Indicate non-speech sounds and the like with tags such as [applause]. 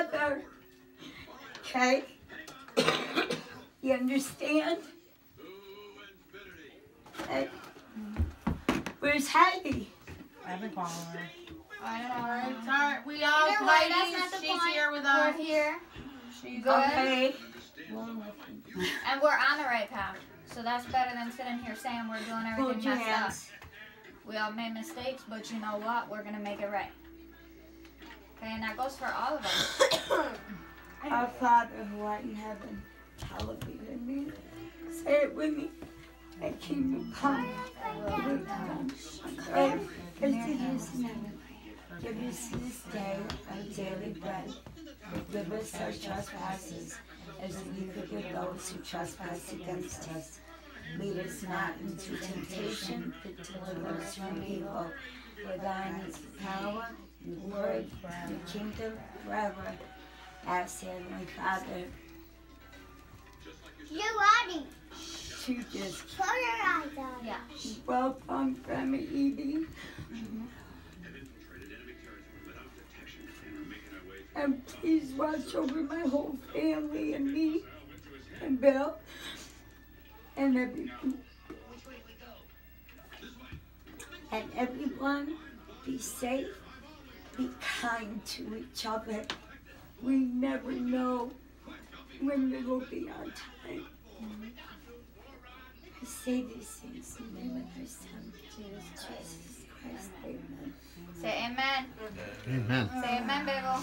together. Okay? You understand? Okay. Where's Heidi? I've been calling her. I Alright, it's know. alright. We all Either way, that's ladies, not the she's point. here with We're us. here, She's Good. Okay. and we're on the right path. So that's better than sitting here saying we're doing everything your messed up. We all made mistakes, but you know what? We're gonna make it right. Okay, and that goes for all of us. [coughs] Our Father who art in heaven, hallowed be thy name. Say it with me. Thy kingdom come. Thy will on earth as in heaven. Give us this day our daily bread. Forgive us our trespasses, as we forgive those who trespass against us. Lead us not into temptation, but deliver us from evil. For thine is the power, the glory, the kingdom forever. Ask Heavenly Father You ready? to just Close your eyes on. Yeah. welcome Grandma Edie. And please watch over my whole family and me and Bill and everyone. And everyone, be safe, be kind to each other. We never know when it will be our time. I say these things in the name of your Son, Jesus Christ. Jesus Christ. Amen. Say amen. Amen. Say amen, Bible.